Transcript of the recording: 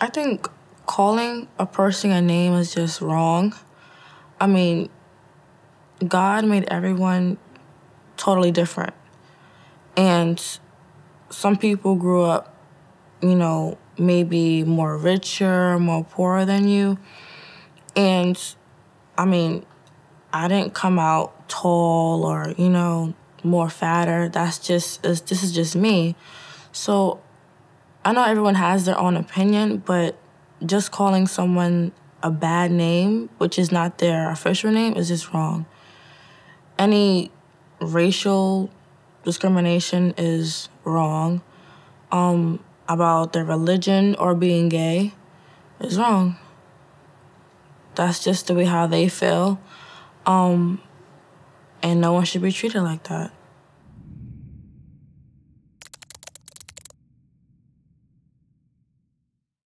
I think calling a person a name is just wrong. I mean, God made everyone totally different. And some people grew up, you know, maybe more richer, more poorer than you. And I mean, I didn't come out tall or, you know, more fatter. That's just, this is just me. So I know everyone has their own opinion, but just calling someone a bad name, which is not their official name, is just wrong. Any racial discrimination is wrong. Um, about their religion or being gay is wrong. That's just the way how they feel. Um, and no one should be treated like that.